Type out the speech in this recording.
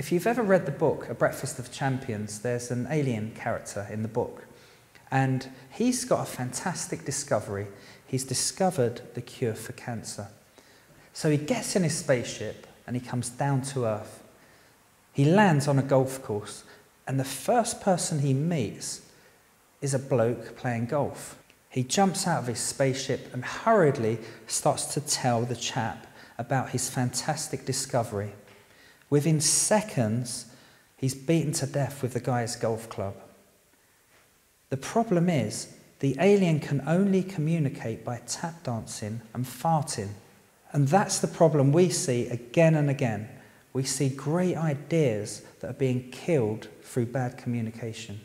If you've ever read the book, A Breakfast of Champions, there's an alien character in the book. And he's got a fantastic discovery. He's discovered the cure for cancer. So he gets in his spaceship and he comes down to Earth. He lands on a golf course, and the first person he meets is a bloke playing golf. He jumps out of his spaceship and hurriedly starts to tell the chap about his fantastic discovery. Within seconds, he's beaten to death with the guy's golf club. The problem is, the alien can only communicate by tap dancing and farting. And that's the problem we see again and again. We see great ideas that are being killed through bad communication.